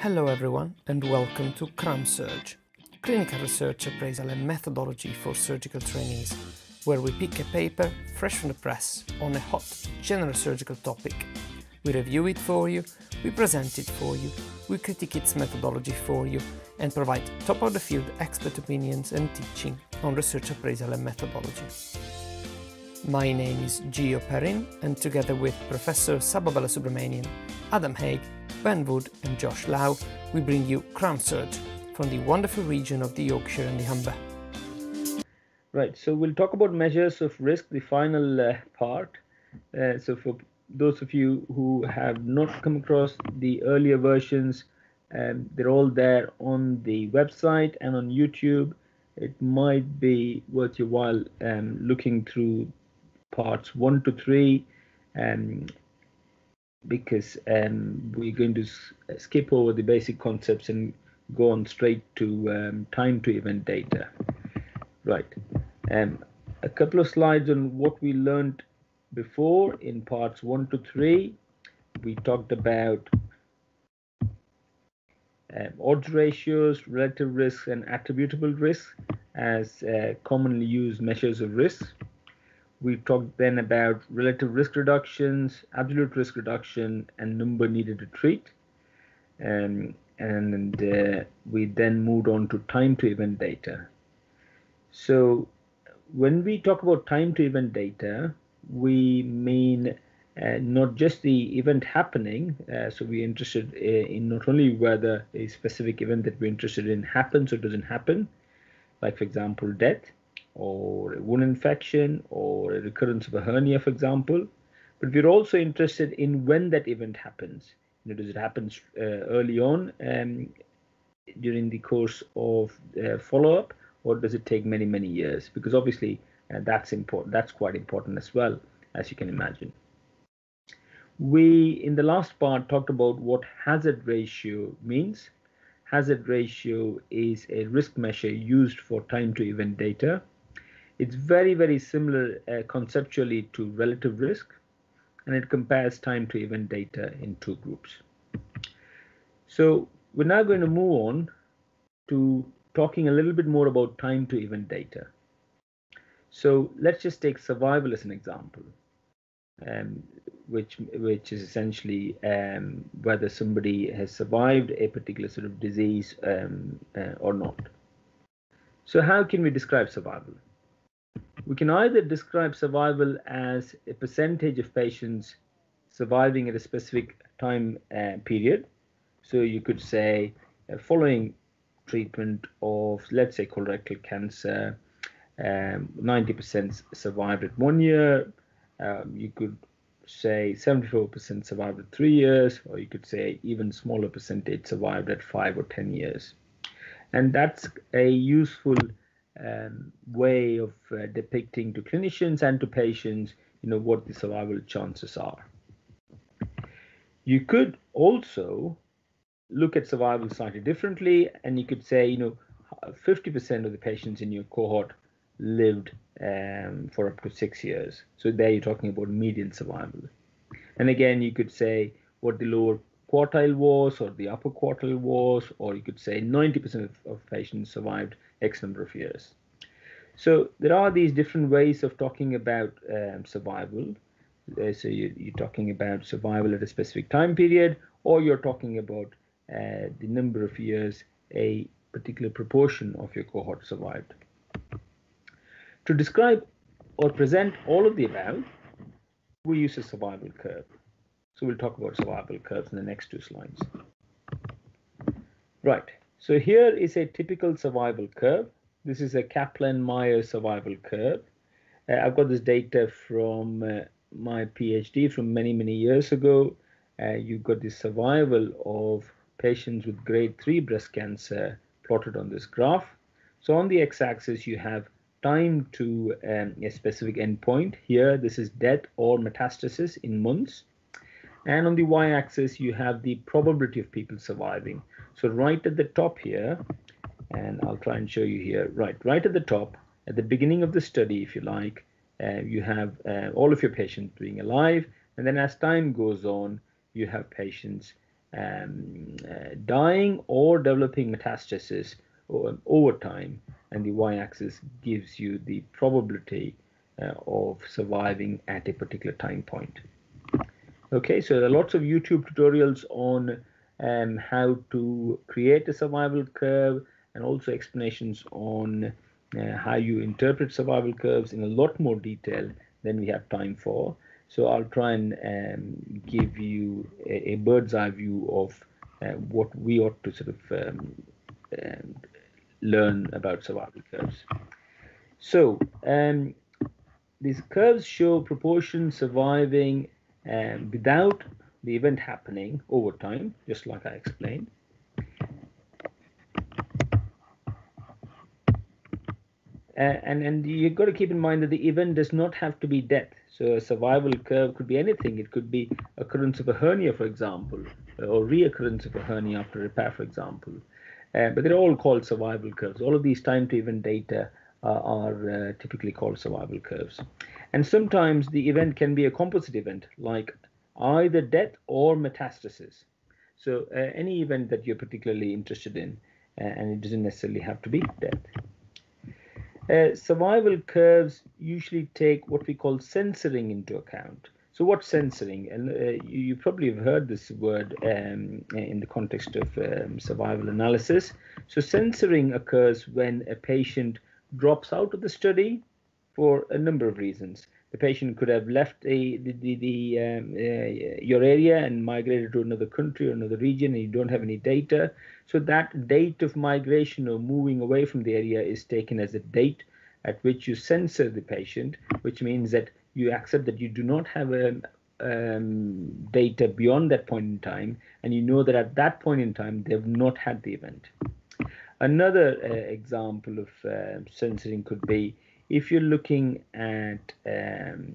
Hello, everyone, and welcome to CramSurg, clinical research appraisal and methodology for surgical trainees, where we pick a paper fresh from the press on a hot general surgical topic. We review it for you, we present it for you, we critique its methodology for you, and provide top of the field expert opinions and teaching on research appraisal and methodology. My name is Gio Perrin, and together with Professor Saba Balasubramanian, Adam Haig, Ben Wood, and Josh Lau, we bring you CramSurg from the wonderful region of the Yorkshire and the Humber. Right, so we'll talk about measures of risk, the final uh, part. Uh, so, for those of you who have not come across the earlier versions, um, they're all there on the website and on YouTube. It might be worth your while um, looking through parts one to three, um, because um, we're going to skip over the basic concepts and go on straight to um, time to event data. Right. Um, a couple of slides on what we learned before in parts one to three. We talked about um, odds ratios, relative risk, and attributable risk as uh, commonly used measures of risk. We talked then about relative risk reductions, absolute risk reduction, and number needed to treat. Um, and uh, we then moved on to time to event data. So when we talk about time to event data, we mean uh, not just the event happening. Uh, so we're interested in not only whether a specific event that we're interested in happens or doesn't happen, like for example, death, or a wound infection or a recurrence of a hernia, for example. But we're also interested in when that event happens. You know, does it happen uh, early on um, during the course of uh, follow-up, or does it take many, many years? Because obviously uh, that's important. That's quite important as well, as you can imagine. We, in the last part, talked about what hazard ratio means. Hazard ratio is a risk measure used for time to event data. It's very, very similar uh, conceptually to relative risk, and it compares time to event data in two groups. So we're now going to move on to talking a little bit more about time to event data. So let's just take survival as an example, um, which which is essentially um, whether somebody has survived a particular sort of disease um, uh, or not. So how can we describe survival? We can either describe survival as a percentage of patients surviving at a specific time uh, period. So you could say, uh, following treatment of, let's say, colorectal cancer, 90% um, survived at one year. Um, you could say 74% survived at three years, or you could say even smaller percentage survived at five or 10 years. And that's a useful um, way of uh, depicting to clinicians and to patients, you know, what the survival chances are. You could also look at survival slightly differently, and you could say, you know, 50% of the patients in your cohort lived um, for up to six years. So there you're talking about median survival. And again, you could say what the lower quartile was or the upper quartile was, or you could say 90% of, of patients survived X number of years. So there are these different ways of talking about um, survival. Uh, so you, you're talking about survival at a specific time period, or you're talking about uh, the number of years a particular proportion of your cohort survived. To describe or present all of the above, we use a survival curve. So we'll talk about survival curves in the next two slides. Right, so here is a typical survival curve. This is a Kaplan-Meier survival curve. Uh, I've got this data from uh, my PhD from many, many years ago. Uh, you've got the survival of patients with grade 3 breast cancer plotted on this graph. So on the x-axis, you have time to um, a specific endpoint. Here, this is death or metastasis in months. And on the y-axis, you have the probability of people surviving. So right at the top here, and I'll try and show you here, right, right at the top, at the beginning of the study, if you like, uh, you have uh, all of your patients being alive. And then as time goes on, you have patients um, uh, dying or developing metastasis over time, and the y-axis gives you the probability uh, of surviving at a particular time point. Okay, so there are lots of YouTube tutorials on um, how to create a survival curve and also explanations on uh, how you interpret survival curves in a lot more detail than we have time for. So I'll try and um, give you a, a, bird's eye view of uh, what we ought to sort of um, um learn about survival curves. So um, these curves show proportion surviving um, without the event happening over time, just like I explained. Uh, and and you've got to keep in mind that the event does not have to be death. So a survival curve could be anything. It could be occurrence of a hernia, for example, or reoccurrence of a hernia after repair, for example. Uh, but they're all called survival curves. All of these time to event data uh, are uh, typically called survival curves. And sometimes the event can be a composite event, like either death or metastasis. So uh, any event that you're particularly interested in, uh, and it doesn't necessarily have to be death. Uh, survival curves usually take what we call censoring into account. So what's censoring? And uh, you, you, probably have heard this word um, in the context of um, survival analysis. So censoring occurs when a patient drops out of the study for a number of reasons. The patient could have left a, the, the, the um, uh, your area and migrated to another country or another region, and you don't have any data. So that date of migration or moving away from the area is taken as a date at which you censor the patient, which means that you accept that you do not have a, um, data beyond that point in time, and you know that at that point in time they've not had the event. Another uh, example of uh, censoring could be if you're looking at um,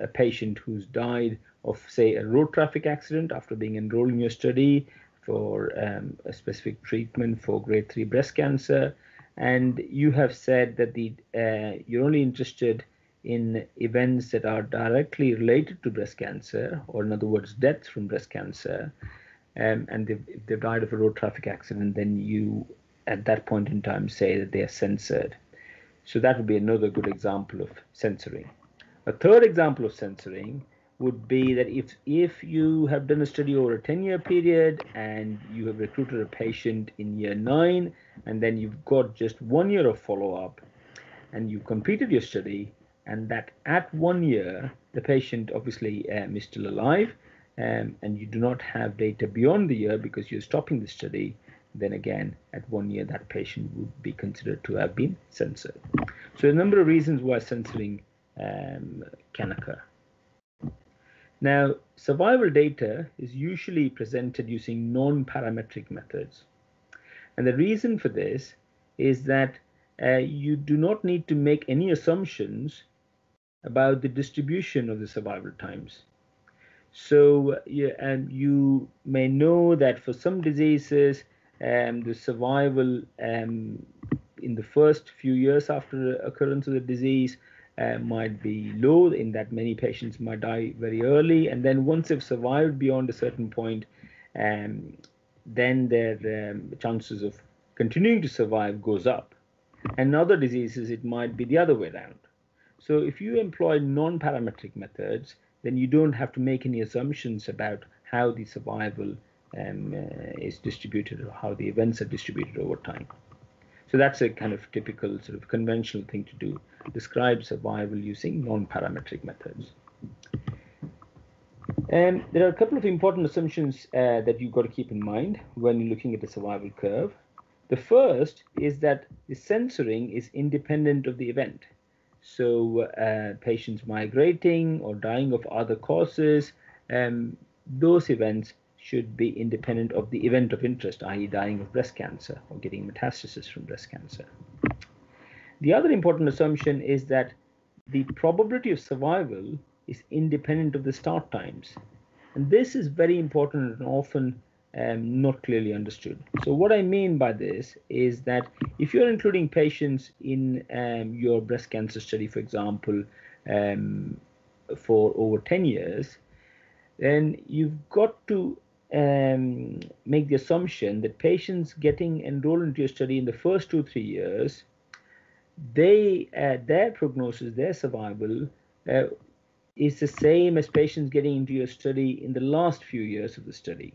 a patient who's died of, say, a road traffic accident after being enrolled in your study for um, a specific treatment for grade 3 breast cancer, and you have said that the uh, you're only interested in events that are directly related to breast cancer, or in other words, deaths from breast cancer, um, and they've, they've died of a road traffic accident, then you at that point in time say that they are censored. So that would be another good example of censoring. A third example of censoring would be that if if you have done a study over a 10 year period and you have recruited a patient in year 9 and then you've got just one year of follow up and you've completed your study and that at one year the patient obviously um, is still alive um, and you do not have data beyond the year because you're stopping the study then again at one year that patient would be considered to have been censored. So a number of reasons why censoring um, can occur. Now, survival data is usually presented using non-parametric methods. And the reason for this is that uh, you do not need to make any assumptions about the distribution of the survival times. So, yeah, and you may know that for some diseases, um, the survival um, in the first few years after the occurrence of the disease uh, might be low in that many patients might die very early. And then once they've survived beyond a certain point um, then their um, chances of continuing to survive goes up. And in other diseases it might be the other way around. So if you employ non-parametric methods then you don't have to make any assumptions about how the survival um, is distributed or how the events are distributed over time. So that's a kind of typical sort of conventional thing to do, describe survival using non-parametric methods. And there are a couple of important assumptions uh, that you've got to keep in mind when you're looking at the survival curve. The first is that the censoring is independent of the event. So uh, patients migrating or dying of other causes, um, those events should be independent of the event of interest, i.e., dying of breast cancer or getting metastasis from breast cancer. The other important assumption is that the probability of survival is independent of the start times. And this is very important and often um, not clearly understood. So, what I mean by this is that if you're including patients in um, your breast cancer study, for example, um, for over 10 years, then you've got to um, make the assumption that patients getting enrolled into your study in the first two three years, they uh, their prognosis, their survival uh, is the same as patients getting into your study in the last few years of the study.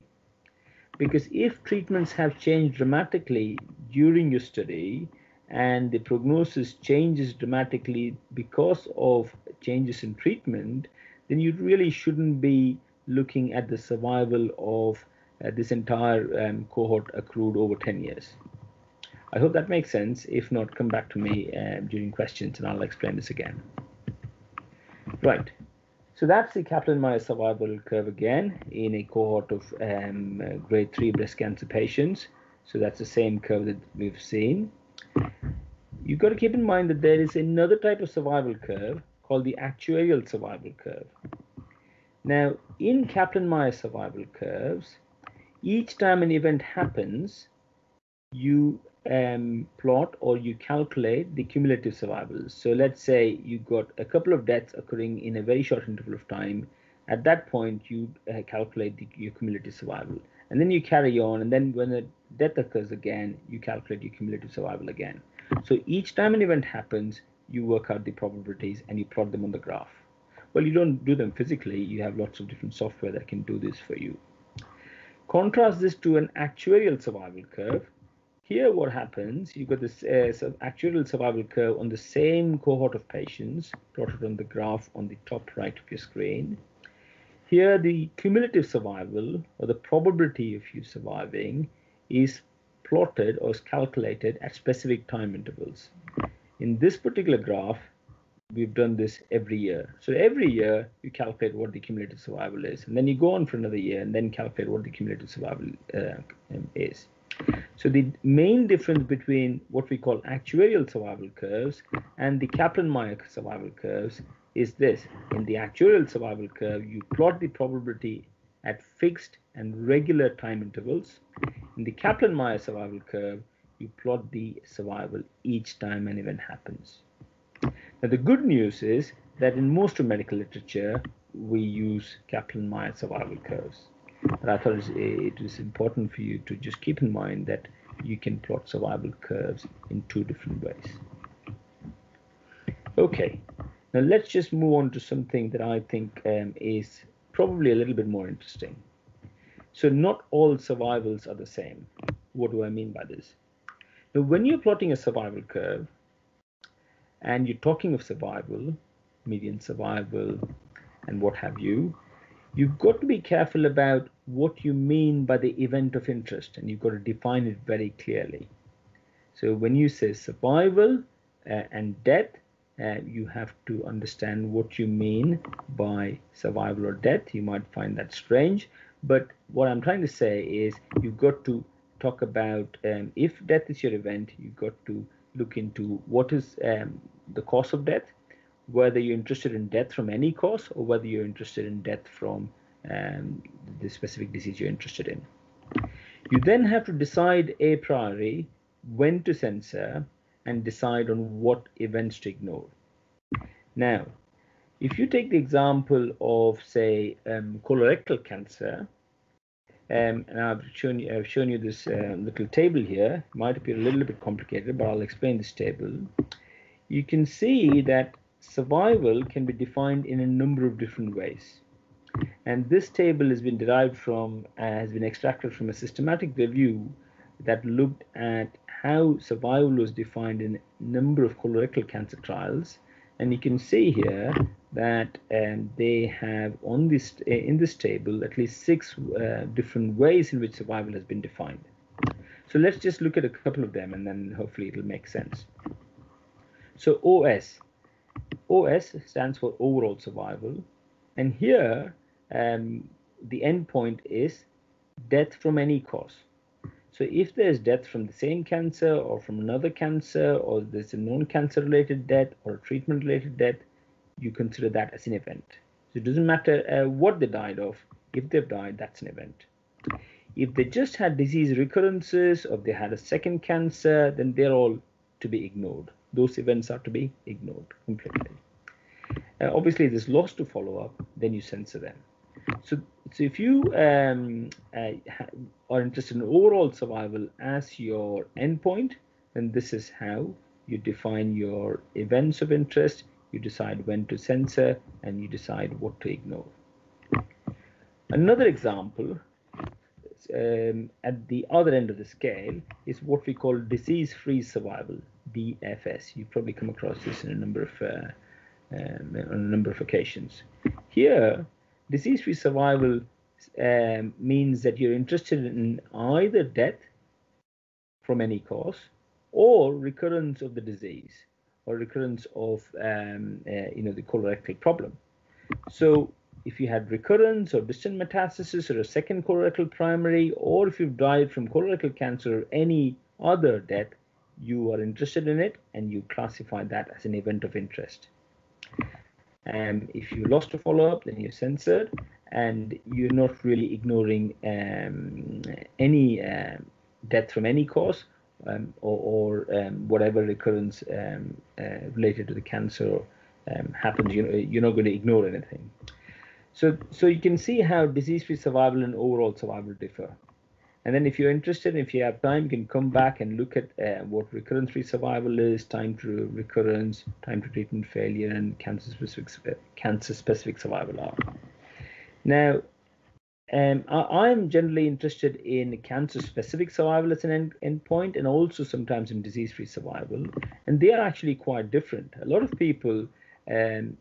Because if treatments have changed dramatically during your study and the prognosis changes dramatically because of changes in treatment, then you really shouldn't be looking at the survival of uh, this entire um, cohort accrued over 10 years. I hope that makes sense. If not, come back to me uh, during questions and I'll explain this again. Right. So that's the Kaplan-Meier survival curve again in a cohort of um, uh, grade 3 breast cancer patients. So that's the same curve that we've seen. You've got to keep in mind that there is another type of survival curve called the actuarial survival curve. Now, in Kaplan-Meier survival curves, each time an event happens, you um, plot or you calculate the cumulative survival. So let's say you got a couple of deaths occurring in a very short interval of time. At that point, you uh, calculate the, your cumulative survival. And then you carry on, and then when a death occurs again, you calculate your cumulative survival again. So each time an event happens, you work out the probabilities and you plot them on the graph. Well, you don't do them physically, you have lots of different software that can do this for you. Contrast this to an actuarial survival curve here what happens, you've got this uh, actuarial survival curve on the same cohort of patients plotted on the graph on the top right of your screen. Here the cumulative survival or the probability of you surviving is plotted or is calculated at specific time intervals. In this particular graph, we've done this every year. So every year you calculate what the cumulative survival is, and then you go on for another year and then calculate what the cumulative survival uh, is. So the main difference between what we call actuarial survival curves and the Kaplan-Meier survival curves is this. In the actuarial survival curve, you plot the probability at fixed and regular time intervals. In the Kaplan-Meier survival curve, you plot the survival each time an event happens. Now the good news is that in most of medical literature, we use Kaplan-Meier survival curves. And I thought it was important for you to just keep in mind that you can plot survival curves in two different ways. Okay, now let's just move on to something that I think um, is probably a little bit more interesting. So not all survivals are the same. What do I mean by this? Now, when you're plotting a survival curve and you're talking of survival, median survival, and what have you, you've got to be careful about what you mean by the event of interest and you've got to define it very clearly. So when you say survival uh, and death, uh, you have to understand what you mean by survival or death. You might find that strange, but what I'm trying to say is you've got to talk about um, if death is your event, you've got to look into what is um, the cause of death whether you're interested in death from any cause or whether you're interested in death from um, the specific disease you're interested in. You then have to decide a priori when to censor and decide on what events to ignore. Now, if you take the example of, say, um, colorectal cancer, um, and I've shown you, I've shown you this uh, little table here. It might appear a little bit complicated, but I'll explain this table. You can see that survival can be defined in a number of different ways. And this table has been derived from, uh, has been extracted from a systematic review that looked at how survival was defined in a number of colorectal cancer trials. And you can see here that um, they have on this in this table at least six uh, different ways in which survival has been defined. So let's just look at a couple of them and then hopefully it'll make sense. So OS, OS stands for overall survival. And here, um, the endpoint is death from any cause. So if there's death from the same cancer or from another cancer, or there's a known cancer related death or a treatment related death, you consider that as an event. So it doesn't matter uh, what they died of, if they've died, that's an event. If they just had disease recurrences or they had a second cancer, then they're all to be ignored those events are to be ignored completely. Uh, obviously, there's loss to follow up, then you censor them. So, so if you um, uh, are interested in overall survival as your endpoint, then this is how you define your events of interest, you decide when to censor, and you decide what to ignore. Another example um, at the other end of the scale is what we call disease-free survival, DFS. You've probably come across this in a number of uh, um, on a number of occasions. Here, disease-free survival um, means that you're interested in either death from any cause or recurrence of the disease or recurrence of um, uh, you know the colorectal problem. So if you had recurrence or distant metastasis or a second colorectal primary, or if you've died from colorectal cancer or any other death, you are interested in it and you classify that as an event of interest. And if you lost a follow-up, then you're censored and you're not really ignoring um, any uh, death from any cause um, or, or um, whatever recurrence um, uh, related to the cancer um, happens. You know, you're not going to ignore anything. So, so you can see how disease-free survival and overall survival differ. And then if you're interested, if you have time, you can come back and look at uh, what recurrence-free survival is, time to recurrence, time to treatment failure, and cancer-specific cancer-specific survival are. Now, um, I, am generally interested in cancer-specific survival as an end, endpoint, and also sometimes in disease-free survival, and they are actually quite different. A lot of people um,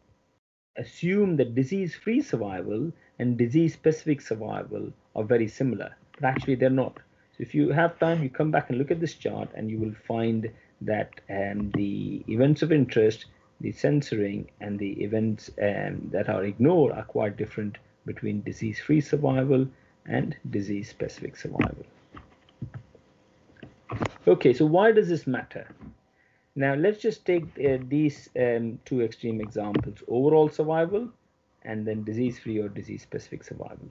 assume that disease-free survival and disease-specific survival are very similar, but actually they're not. So if you have time, you come back and look at this chart, and you will find that um, the events of interest, the censoring, and the events um, that are ignored are quite different between disease-free survival and disease-specific survival. Okay, so why does this matter? Now let's just take uh, these um, two extreme examples, overall survival and then disease-free or disease-specific survival.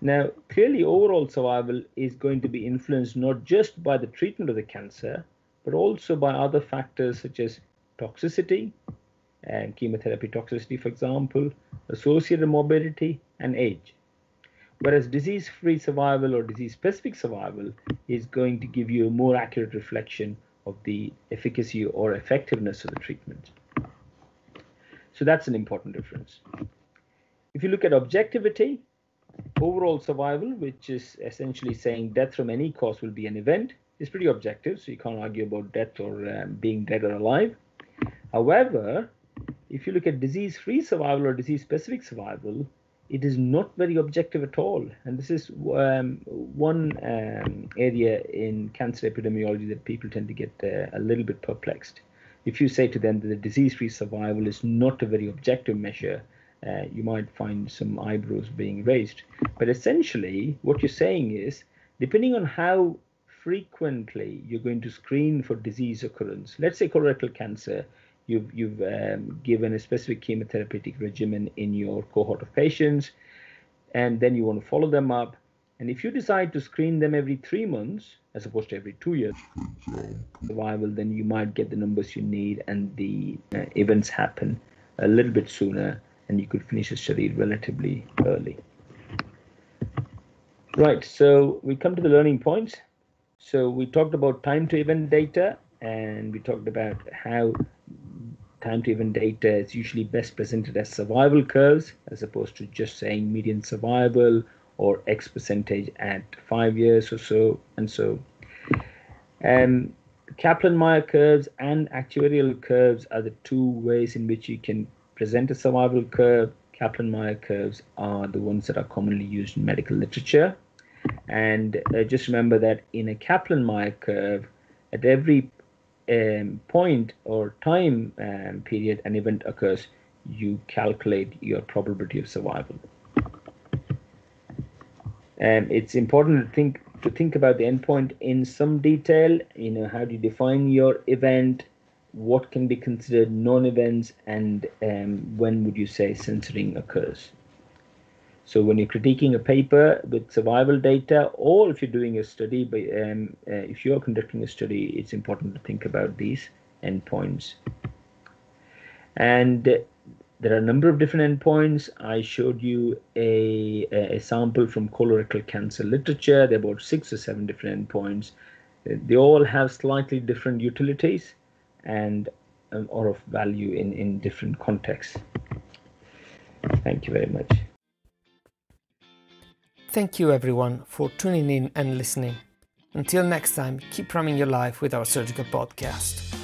Now, clearly overall survival is going to be influenced not just by the treatment of the cancer, but also by other factors such as toxicity, and chemotherapy toxicity, for example, associated morbidity, and age. Whereas disease-free survival or disease-specific survival is going to give you a more accurate reflection of the efficacy or effectiveness of the treatment. So that's an important difference. If you look at objectivity, overall survival, which is essentially saying death from any cause will be an event, is pretty objective, so you can't argue about death or um, being dead or alive. However, if you look at disease-free survival or disease-specific survival, it is not very objective at all. And this is um, one um, area in cancer epidemiology that people tend to get uh, a little bit perplexed. If you say to them that the disease-free survival is not a very objective measure, uh, you might find some eyebrows being raised. But essentially, what you're saying is, depending on how frequently you're going to screen for disease occurrence, let's say colorectal cancer, you've, you've um, given a specific chemotherapeutic regimen in your cohort of patients, and then you want to follow them up. And if you decide to screen them every three months, as opposed to every two years survival, then you might get the numbers you need and the uh, events happen a little bit sooner, and you could finish the study relatively early. Right, so we come to the learning points. So we talked about time to event data, and we talked about how time to event data is usually best presented as survival curves as opposed to just saying median survival or X percentage at five years or so and so. Um, Kaplan-Meier curves and actuarial curves are the two ways in which you can present a survival curve. Kaplan-Meier curves are the ones that are commonly used in medical literature. And uh, just remember that in a Kaplan-Meier curve, at every um, point or time um, period an event occurs, you calculate your probability of survival. And it's important to think to think about the endpoint in some detail. You know, how do you define your event? What can be considered non-events, and um, when would you say censoring occurs? So when you're critiquing a paper with survival data, or if you're doing a study, but um, uh, if you're conducting a study, it's important to think about these endpoints. And there are a number of different endpoints. I showed you a, a sample from colorectal cancer literature. There are about six or seven different endpoints. They all have slightly different utilities and um, or of value in, in different contexts. Thank you very much. Thank you everyone for tuning in and listening. Until next time, keep running your life with our surgical podcast.